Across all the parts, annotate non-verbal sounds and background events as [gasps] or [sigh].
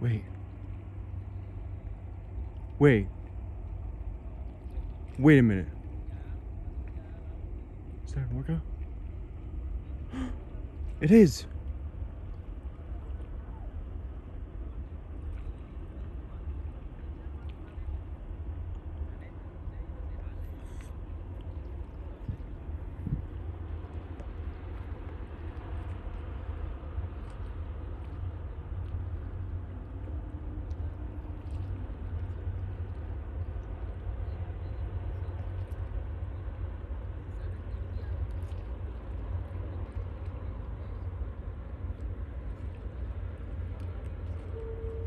Wait. Wait. Wait a minute. Is that an orca? [gasps] It is.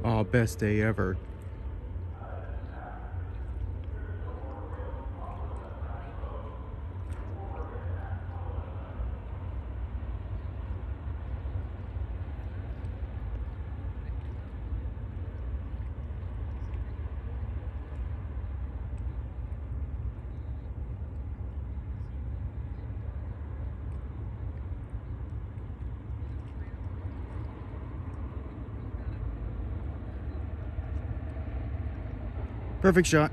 Oh, best day ever. Perfect shot.